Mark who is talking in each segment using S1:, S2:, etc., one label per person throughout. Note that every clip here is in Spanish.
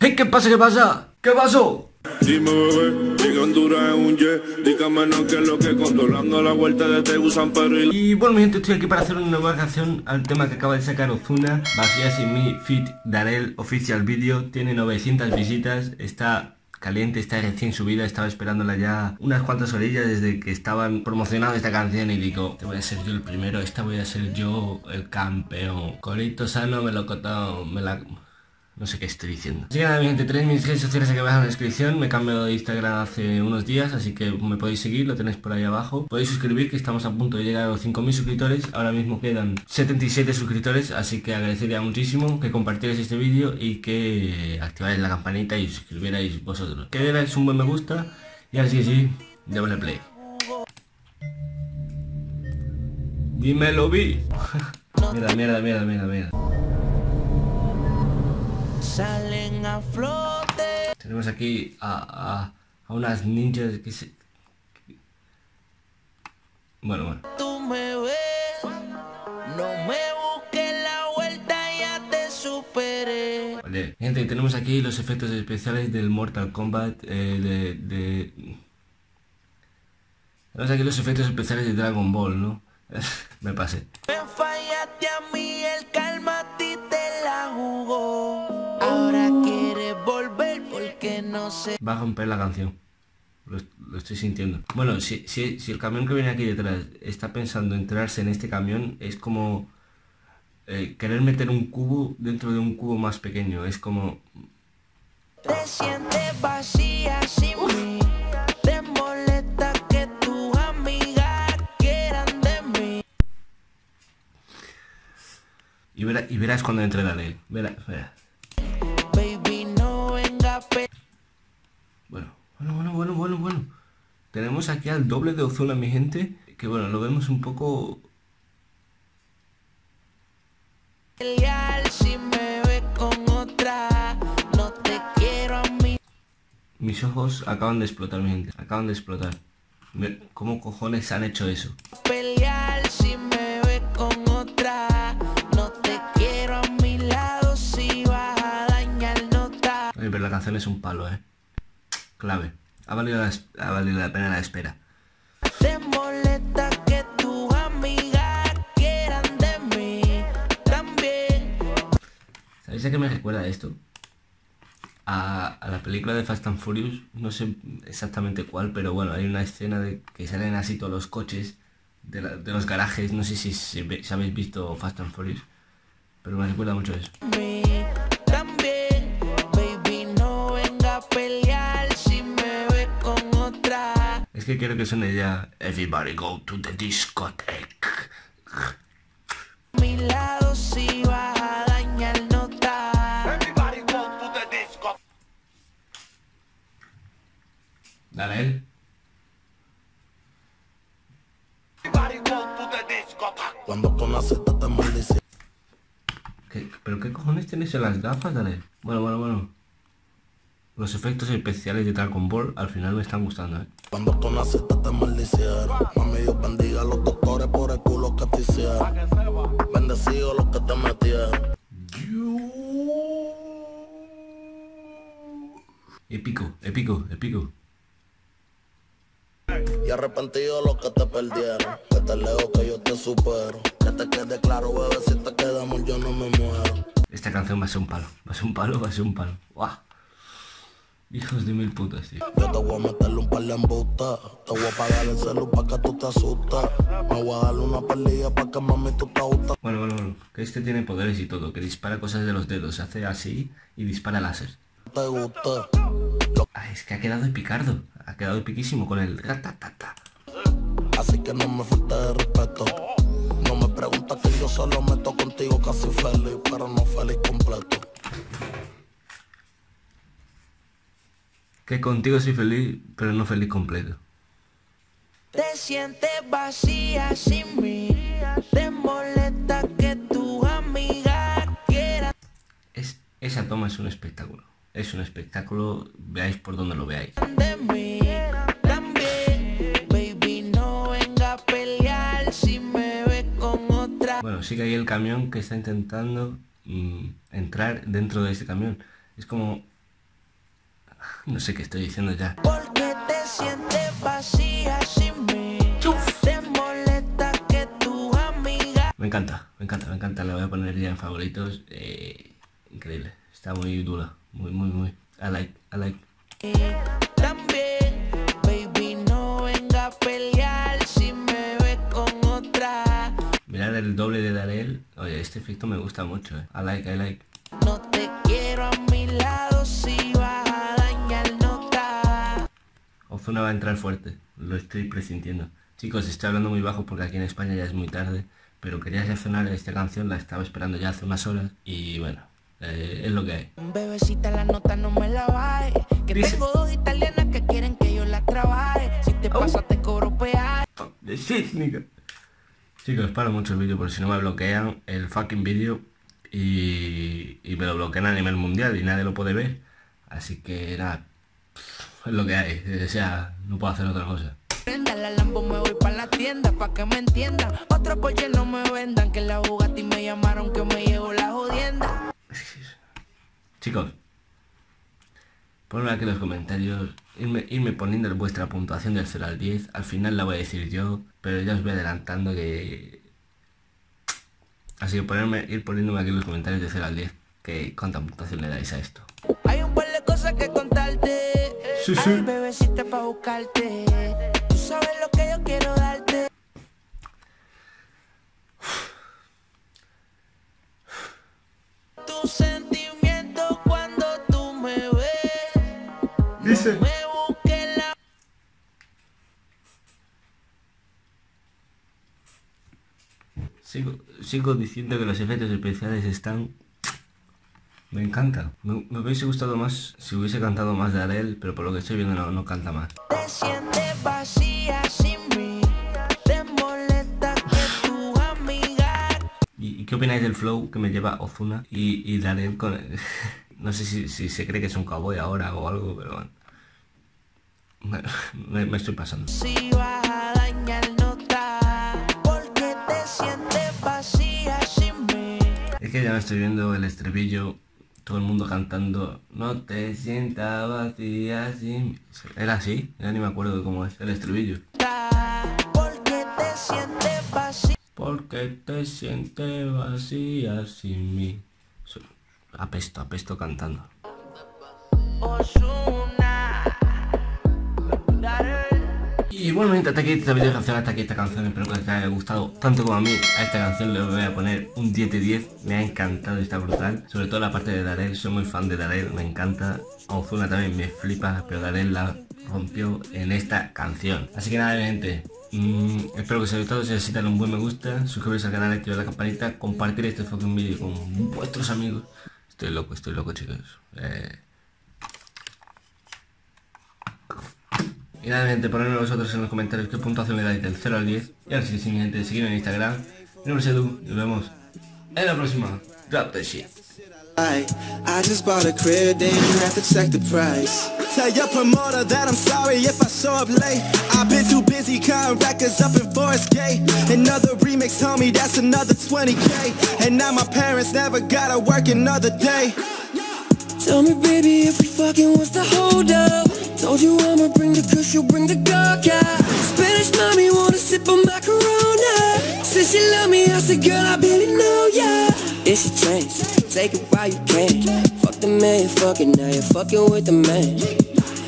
S1: ¡Hey! ¿Qué pasa? ¿Qué pasa? ¿Qué pasó?
S2: Dime bebé, mi Honduras es un jet Dígame no que es lo que controlando la vuelta de Tegu San Pedro y...
S1: Y bueno mi gente, estoy aquí para hacer una nueva canción al tema que acaba de sacar Ozuna Vacías sin mi fit Darel Official Video Tiene 900 visitas, está caliente, está recién subida, estaba esperándola ya unas cuantas orillas desde que estaban promocionando esta canción y digo, te voy a ser yo el primero, esta voy a ser yo el campeón. Colito sano, me lo me la... No sé qué estoy diciendo. Así que nada, mi gente, tenéis mis redes sociales aquí abajo en la descripción. Me he cambiado de Instagram hace unos días, así que me podéis seguir, lo tenéis por ahí abajo. Podéis suscribir, que estamos a punto de llegar a los 5.000 suscriptores. Ahora mismo quedan 77 suscriptores, así que agradecería muchísimo que compartierais este vídeo y que activáis la campanita y suscribierais vosotros. Que deis un buen me gusta y así sí, démosle play. Dímelo, vi. mierda, mierda, mierda, mierda, mierda salen a flote. Tenemos aquí a, a, unas ninjas que se... Bueno, bueno. Tú me ves, no me busques la vuelta, ya te superé. Vale, gente, tenemos aquí los efectos especiales del Mortal Kombat eh, de, de... Tenemos aquí los efectos especiales de Dragon Ball, ¿no? me pasé. Me fallaste a mí, Va a romper la canción. Lo, estoy sintiendo. Bueno, si, si, si, el camión que viene aquí detrás está pensando entrarse en este camión, es como eh, querer meter un cubo dentro de un cubo más pequeño. Es como... vacía sin mí. Te molesta que tus amigas quieran de mí. Y, y verás cuando entre la ley. Verás, verás. Bueno. Tenemos aquí al doble de Ozuna, mi gente. Que bueno, lo vemos un poco... Mis ojos acaban de explotar, mi gente. Acaban de explotar. ¿Cómo cojones han hecho eso? Pelear si me ve con otra. No te quiero a mi lado si vas a dañar nota. pero la canción es un palo, eh clave. Ha valido la, ha valido la pena la espera. Te molesta que tu amiga quieran de mí también. ¿Sabéis a qué me recuerda esto? A, a, la película de Fast and Furious, no sé exactamente cuál, pero bueno, hay una escena de que salen así todos los coches de, la, de los garajes, no sé si, si, si, habéis visto Fast and Furious, pero me recuerda mucho a eso. Que quiero que suene ya Everybody go to the discotheque. Mi lado si va a dañar nota. Everybody go to the disco. Dale él. Everybody go to the disco. Cuando conoces te maldice. ¿Qué, ¿Pero qué cojones tienes en las gafas, Dale? Bueno, bueno, bueno. Los efectos especiales de Dragon Ball al final me están gustando, ¿eh? Cuando tú naciste te maldicieron. Mami, Dios bendiga a los doctores por el culo que te hicieron. Bendecido los que te metieron. Épico, épico, épico. Y arrepentido los que te perdieron. Que te leo que yo te supero. Que te quede claro, bebé, si te quedamos yo no me muero. Esta canción va a ser un palo, va a ser un palo, va a ser un palo. ¡Guau! Hijos de mil putas, tío. Yo te voy a meterle un par de embutas. Te voy a pagar el celu para que tú te asustas. Me voy a darle una pelilla para que mami tú te gustas. Bueno, bueno, bueno. Que este tiene poderes y todo. Que dispara cosas de los dedos. Hace así y dispara láser. Te gusta. Ah, es que ha quedado picardo. Ha quedado piquísimo con el ratatata. Así que no me falte de respeto. No me preguntas que yo solo meto contigo casi feliz, pero no feliz completo. Que contigo soy feliz, pero no feliz completo. Te sientes vacía sin mí. Te molesta que tu amiga quiera. Es, esa toma es un espectáculo. Es un espectáculo, veáis por donde lo veáis. Bueno, sigue ahí el camión que está intentando mm, entrar dentro de este camión. Es como... No sé qué estoy diciendo ya.
S3: Porque te sientes vacía sin mí. Te molesta que tu amiga
S1: Me encanta, me encanta, me encanta. La voy a poner ya en favoritos. Eh, increíble. Está muy dura. Muy, muy, muy. I like, I like.
S3: también. Baby, no venga a pelear si me ves con otra.
S1: Mirar el doble de Darel. Oye, este efecto me gusta mucho. Eh. I like, I like.
S3: No te quiero a mi lado si vas.
S1: Ozuna va a entrar fuerte. Lo estoy presintiendo. Chicos, estoy hablando muy bajo porque aquí en España ya es muy tarde. Pero quería reaccionar a esta canción. La estaba esperando ya hace unas horas. Y bueno, eh, es lo que hay.
S3: Bebecita, la nota no me la baje. Que
S1: Dice-
S3: tengo dos italianas que quieren que yo las trabaje. Si te
S1: Oh.
S3: pasa, te cobro peaje.
S1: Shit, nigga. Chicos, paro mucho el vídeo por si no me bloquean el fucking vídeo y, y me lo bloquean a nivel mundial y nadie lo puede ver. Así que nada, es lo que hay. O sea, no puedo hacer otra cosa.
S3: La Lambo, me voy pa' la tienda pa' que me entiendan. No me vendan, que la Bugatti me llamaron que me llegó la jodienda.
S1: Chicos, ponme aquí en los comentarios, irme, irme poniendo vuestra puntuación del 0 al 10. Al final la voy a decir yo, pero ya os voy adelantando que... Así que ponerme, ir poniéndome aquí en los comentarios de 0 al 10, que cuánta puntuación le dais a esto.
S3: Hay un par de cosas que contarte.
S1: Sí, sí.
S3: Ay, bebecita pa' buscarte. Tú sabes lo que yo quiero darte. Tu sentimiento cuando tú me ves.
S1: Dice.
S3: No me
S1: Sigo, sigo diciendo que los efectos especiales están... Me encanta. Me, me hubiese gustado más si hubiese cantado más de Adele, pero por lo que estoy viendo no, no canta más.
S3: Te sientes vacía sin mí. Te molesta que tu amiga
S1: ¿Y, qué opináis del flow que me lleva Ozuna y, y con... no sé si, si se cree que es un cowboy ahora o algo, pero bueno. Me, me- me estoy pasando.
S3: si vas a dañar nota. Porque te sientes vacía sin mí.
S1: Es que ya me estoy viendo el estribillo, todo el mundo cantando No te sientas vacía sin mí". Era así, ya ni me acuerdo de cómo es el estribillo.
S3: Porque te sientes vacía.
S1: Porque te sientes vacía sin mí. Apesto, apesto cantando. Y bueno, gente, hasta aquí este vídeo de reacción, hasta aquí esta canción, espero que os haya gustado tanto como a mí. A esta canción le voy a poner un 10 de 10, me ha encantado, está brutal. Sobre todo la parte de Darel, soy muy fan de Darel, me encanta. Ozuna también me flipa, pero Darel la rompió en esta canción. Así que nada, gente, mm, espero que os haya gustado, si os un buen me gusta, suscribiros al canal, activar la campanita, compartir este fucking vídeo con vuestros amigos. Estoy loco, estoy loco chicos. Eh, Y nada, gente, ponedme vosotros en los comentarios qué puntuación le dais del 0 al 10. Y ahora sí que sí, mi gente, seguidme en Instagram. Mi nombre es Edu y nos vemos en la próxima. Drop the shit.
S4: I, I just bought a crib, then you have to check the price. Tell your promoter that I'm sorry if I show up late. I've been too busy cutting records up in Forest Gate. Another remix, homie, that's another 20k. And now my parents never gotta work another day. Tell me, baby, if we fucking, what's the hold up? Told you I'ma bring the kush, you bring the dark. Spanish mommy wanna sip on my Corona. Since she love me, I said, girl, I barely know ya. It's a change, take it while you can. Fuck the man, fuck it now, you're fucking with the man.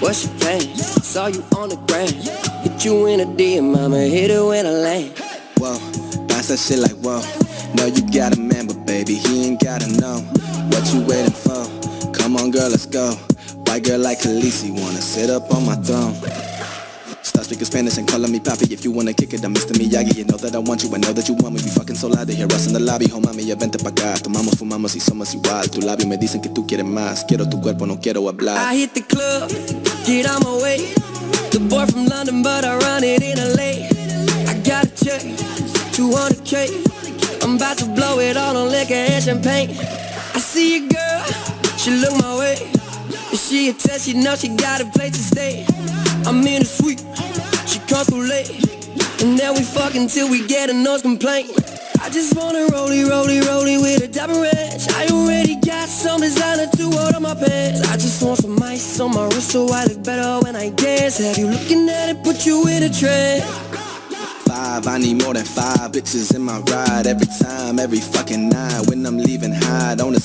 S4: What's your plan? Saw you on the ground. Hit you in a DM, mama, hit it when I land. Whoa, bounce that shit like whoa. Know you got a man, but baby, he ain't gotta know what you waiting for. Come on, girl, let's go. White girl like Khaleesi wanna sit up on my throne. Start speaking Spanish and calling me papi. If you wanna kick it, I'm Mr. Miyagi. You know that I want you, I know that you want me. We fucking so loud, they hear us in the lobby. Oh mami, ya vente pa' acá. Tomamos, fumamos y somos igual. Tu labio me dicen que tú quieres más. Quiero tu cuerpo, no quiero hablar. I hit the club, get on my way. The boy from London, but I run it in LA I got a check, 200k I'm about to blow it all on liquor and champagne. I see a girl, she look my way she a test, she know she got a place to stay I'm in the suite, she come through late And then we fuck until we get a noise complaint I just wanna rollie, rollie, rollie with a double ranch I already got some designer
S5: too old on my pants. I just want some ice on my wrist so I look better when I dance. Have you looking at it, put you in a trance?
S4: Five, I need more than five bitches in my ride every time, every fucking night when I'm leaving high on the